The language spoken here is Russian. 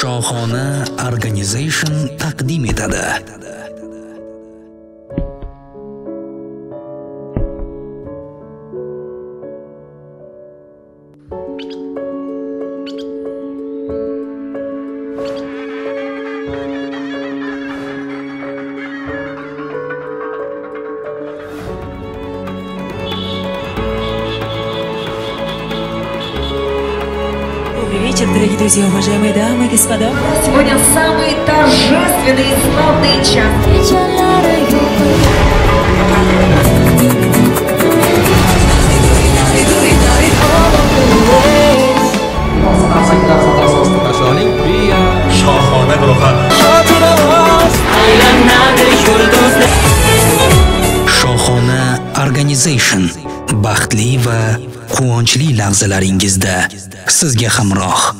shohona organization taqdim etadi вечер, дорогие друзья, уважаемые дамы и господа. Сегодня самый торжественный и славный час. shohona organization baxtli va quvonchli lahzalaringizda sizga hamroh.